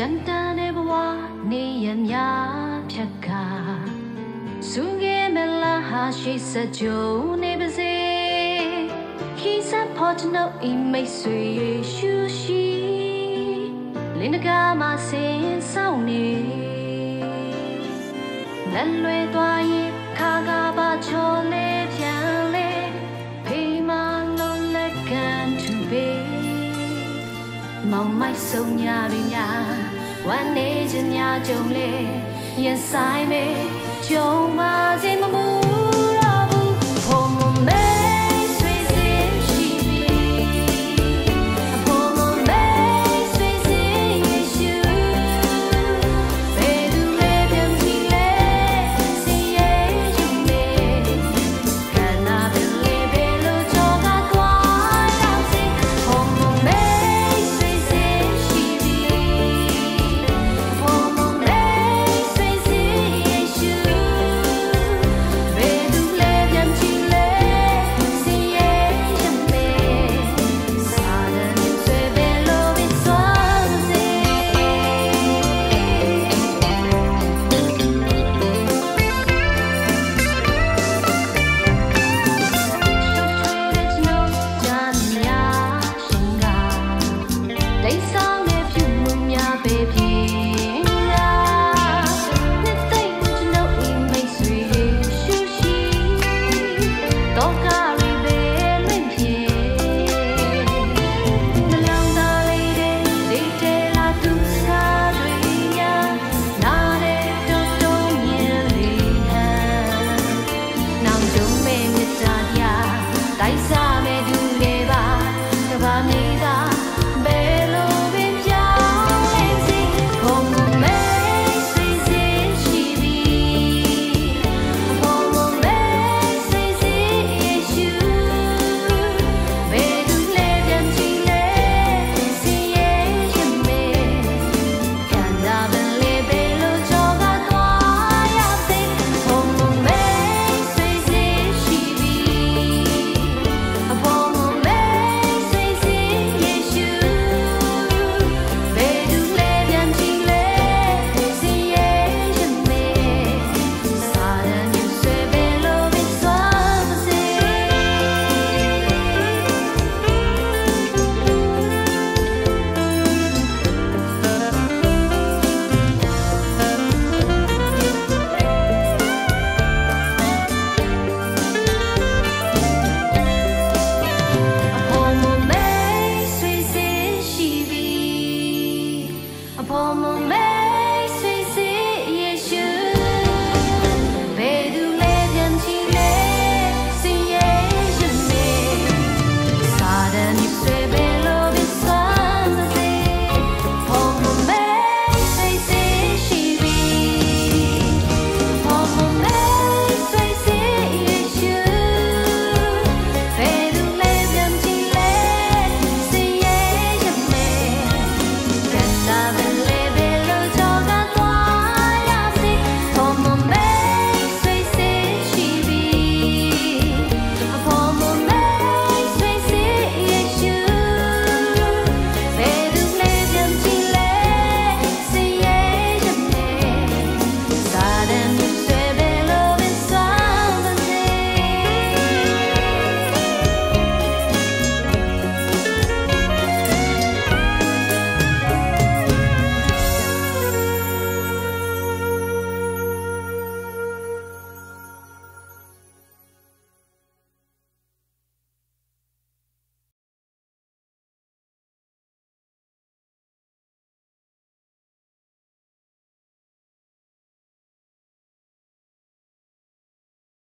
ကြံတန်တဲ့ဘဝနေရမြဖြတ်ကစုငယ်မလာဟာရှိစကြုံနေပါစေခီစဖို့တနိုအီမိတ်ဆွေရှူရှိလင်းတကားမှာဆင်းဆောင်နေလက်လွဲသွားရင်ခါကားပါချောလေး မောင်မိုက်ဆုံးညာရင်းညာဝန်နေခြင်းညာကြုံလေရင်ဆိုင်မေကြုံပါစေမမူ